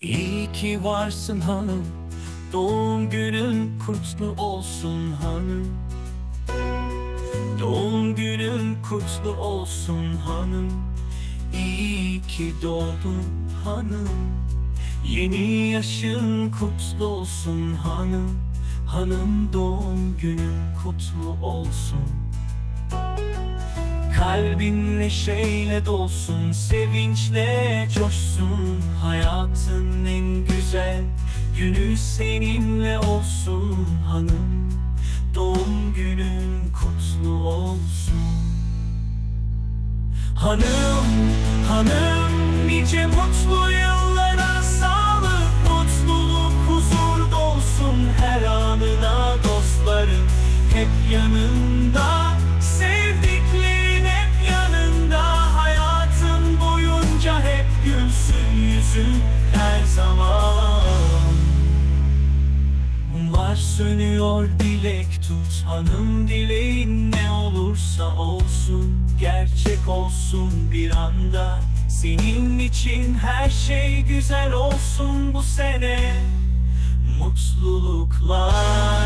İyi ki varsın hanım. Doğum günün kutlu olsun hanım. Doğum günün kutlu olsun hanım. İyi ki doğdun hanım. Yeni yaşın kutlu olsun hanım. Hanım doğum günün kutlu olsun Kalbin neşeyle dolsun, sevinçle coşsun. Hayatın en güzel günü seninle olsun. Hanım Doğum günün kutlu olsun. Hanım, hanım nice mutlu yıllara sağlık. Mutluluk, huzur dolsun her anına dostların Hep yanında, yüzün her zaman. Mumlar sönüyor dilek tut Hanım dileğin ne olursa olsun. Gerçek olsun bir anda Senin için her şey güzel olsun bu sene. Mutluluklar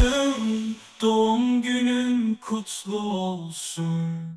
Canım doğum günün kutlu olsun.